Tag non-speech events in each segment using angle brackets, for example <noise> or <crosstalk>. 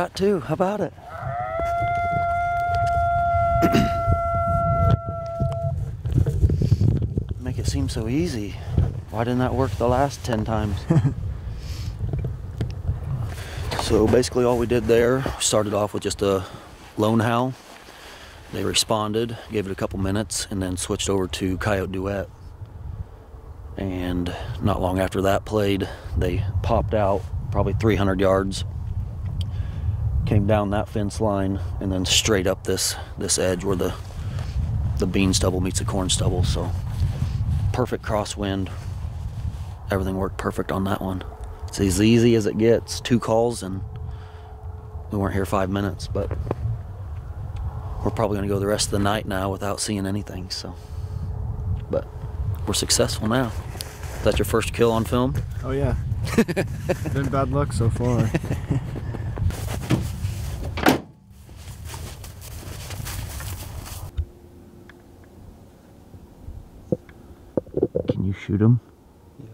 Got two. How about it? <coughs> Make it seem so easy. Why didn't that work the last 10 times? <laughs> so basically all we did there, started off with just a lone howl. They responded, gave it a couple minutes, and then switched over to Coyote Duet. And not long after that played, they popped out probably 300 yards, came down that fence line, and then straight up this this edge where the the bean stubble meets the corn stubble. So perfect crosswind. Everything worked perfect on that one. It's as easy as it gets. Two calls and we weren't here five minutes, but we're probably gonna go the rest of the night now without seeing anything. So, but we're successful now. Is that your first kill on film? Oh yeah. <laughs> Been bad luck so far. <laughs> shoot him? Yeah.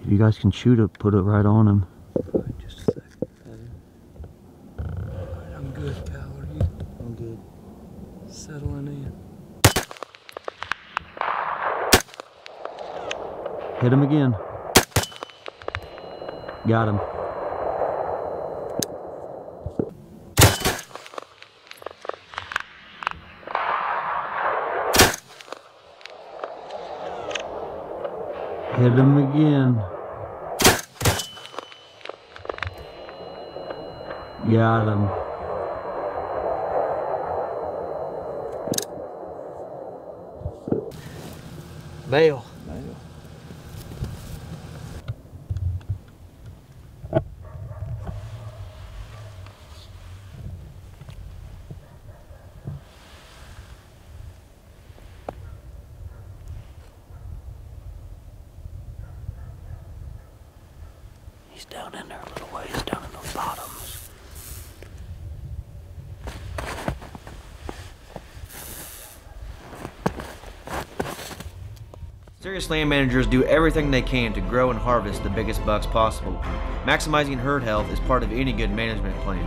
If you guys can shoot it, put it right on him. Just a sec. I'm good, pal. Are you I'm good. settling in? Hit him again. Got him. Hit him again. Got him. Bail. He's down in there a little ways, down in those bottoms. Serious land managers do everything they can to grow and harvest the biggest bucks possible. Maximizing herd health is part of any good management plan.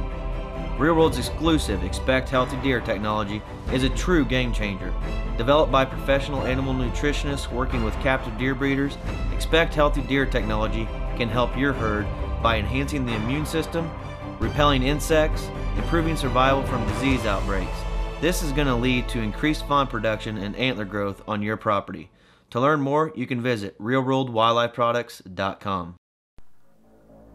Real World's exclusive Expect Healthy Deer technology is a true game changer. Developed by professional animal nutritionists working with captive deer breeders, Expect Healthy Deer technology can help your herd by enhancing the immune system, repelling insects, improving survival from disease outbreaks. This is going to lead to increased fawn production and antler growth on your property. To learn more, you can visit realworldwildlifeproducts.com.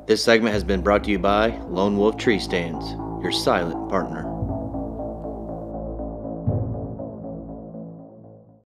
This segment has been brought to you by Lone Wolf Tree Stands, your silent partner.